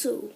So